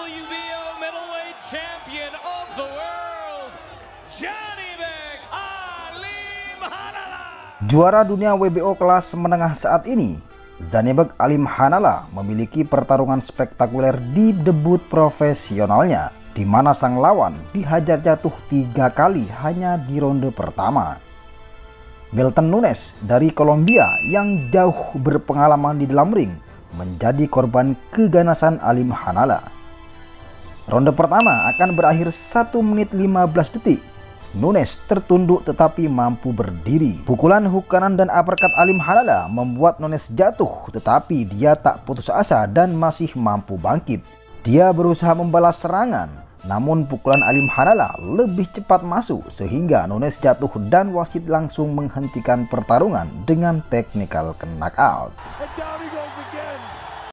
WBO middleweight champion of the world, Johnny Big Alim Hanala. Juara dunia WBO kelas menengah saat ini, Zanibek Alim Hanala memiliki pertarungan spektakuler di debut profesionalnya, di mana sang lawan dihajar jatuh tiga kali hanya di ronde pertama. Belton Nunes dari Kolombia yang jauh berpengalaman di dalam ring menjadi korban keganasan Alim Hanala. Ronde pertama akan berakhir 1 menit 15 detik. Nunes tertunduk tetapi mampu berdiri. Pukulan hook kanan dan uppercut Alim Hanala membuat Nunes jatuh tetapi dia tak putus asa dan masih mampu bangkit. Dia berusaha membalas serangan namun pukulan Alim Hanala lebih cepat masuk sehingga Nunes jatuh dan wasit langsung menghentikan pertarungan dengan technical knockout.